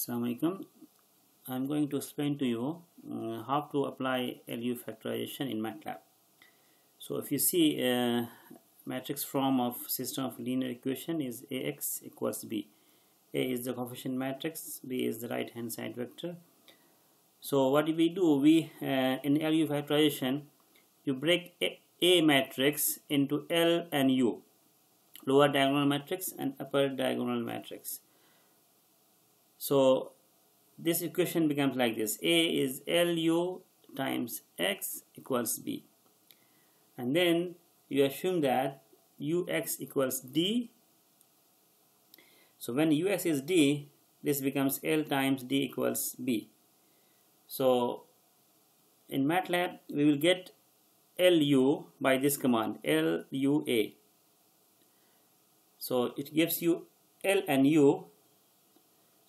Assalamu alaikum. I'm going to explain to you uh, how to apply LU factorization in MATLAB. So if you see uh, matrix form of system of linear equation is AX equals B. A is the coefficient matrix, B is the right hand side vector. So what do we do? We uh, in LU factorization you break A, A matrix into L and U lower diagonal matrix and upper diagonal matrix so this equation becomes like this. A is lu times x equals b. And then you assume that ux equals d. So when ux is d this becomes l times d equals b. So in MATLAB we will get lu by this command lua so it gives you L and U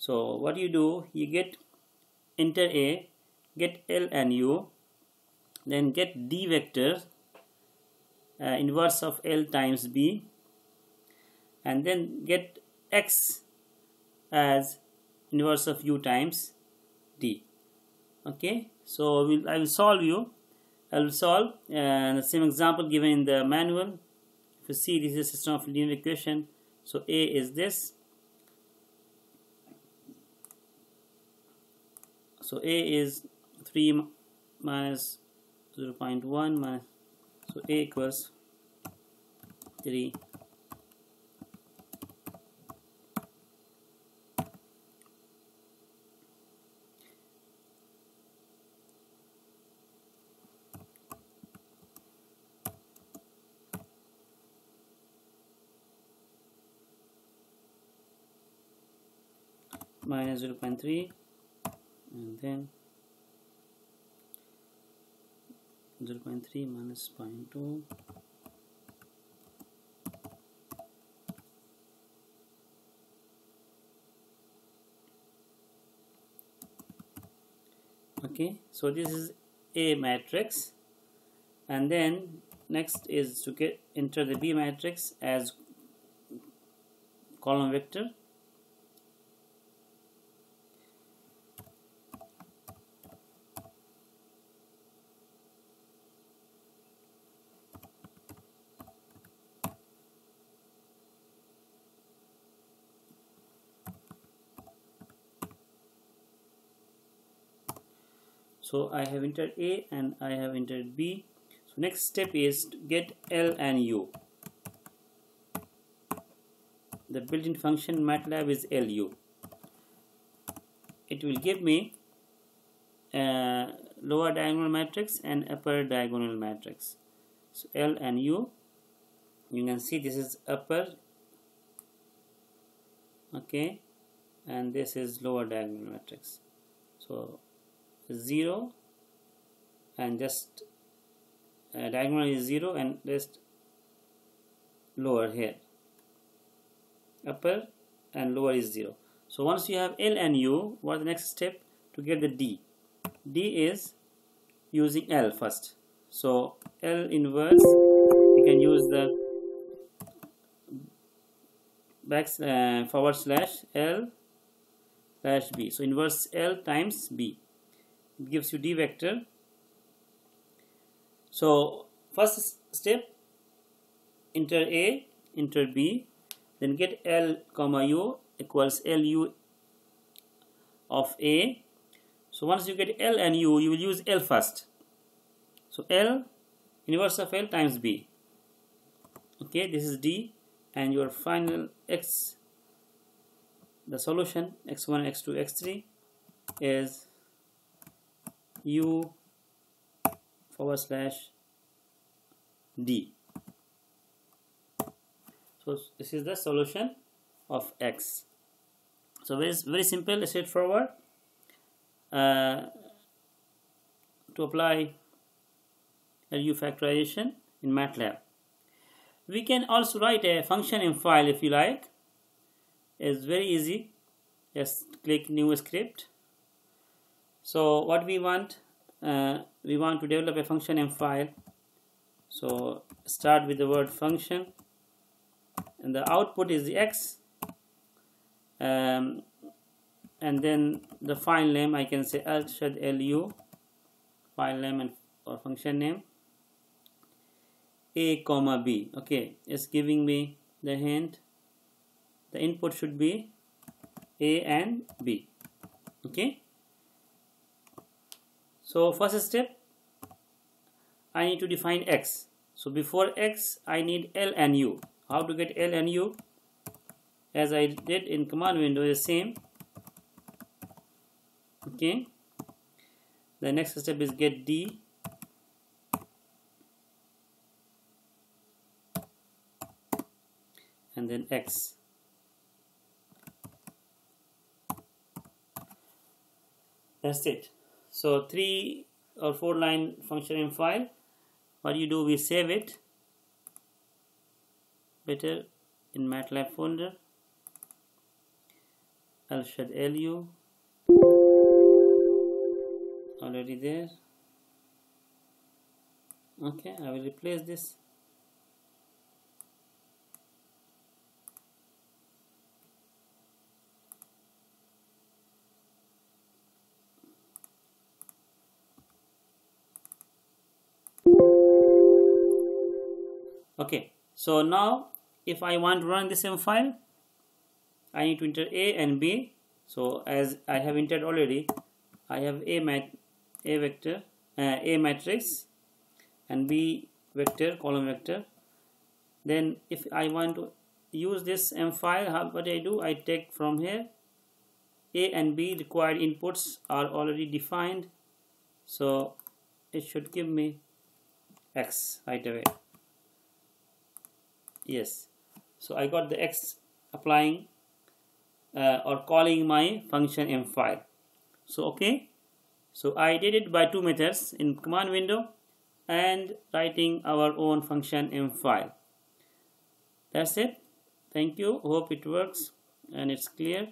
so what you do you get enter A get L and U then get D vector uh, inverse of L times B and then get X as inverse of U times D. Okay? So we'll, I will solve you. I will solve uh, the same example given in the manual. If you see this is a system of linear equation. So a is this so a is 3 minus 0 0.1 minus so a equals 3 minus 0.3 and then 0.3 minus 0.2 okay so this is a matrix. And then next is to get enter the b matrix as column vector so I have entered A and I have entered B. So next step is to get L and U. The built-in function MATLAB is LU it will give me a lower diagonal matrix and upper diagonal matrix. So L and U you can see this is upper okay and this is lower diagonal matrix. So 0 and just uh, diagonal is 0 and just lower here. Upper and lower is 0 so once you have L and U what the next step? To get the D. D is using L first. So L inverse you can use the back uh, forward slash L slash B. So inverse L times B gives you d vector. So first step enter a enter b then get l comma u equals lu of a. So once you get l and u you will use l first. So l inverse of l times b. Okay this is d and your final x the solution x1 x2 x3 is u forward slash d. So this is the solution of x. So very very simple straightforward. Uh, to apply LU factorization in MATLAB. We can also write a function in file if you like. It's very easy. Just click new script so what we want uh, we want to develop a function in file. So start with the word function. And the output is the x. Um, and then the file name I can say Arshad lu file name and or function name. A comma b. Okay it's giving me the hint. The input should be a and b. Okay so first step I need to define x. So before x I need L and U. How to get L and U? As I did in command window the same. Okay. The next step is get D. And then X. That's it so three or four line function in file. What you do we save it. Better in MATLAB folder. Arshad LU already there. Okay I will replace this okay so now if I want to run the same file I need to enter A and B. So as I have entered already I have A mat A vector uh, A matrix and B vector column vector. Then if I want to use this M file how, what I do? I take from here A and B required inputs are already defined. So it should give me X right away yes. So I got the X applying uh, or calling my function M file so okay. So I did it by two methods in command window and writing our own function M file that's it. Thank you. Hope it works and it's clear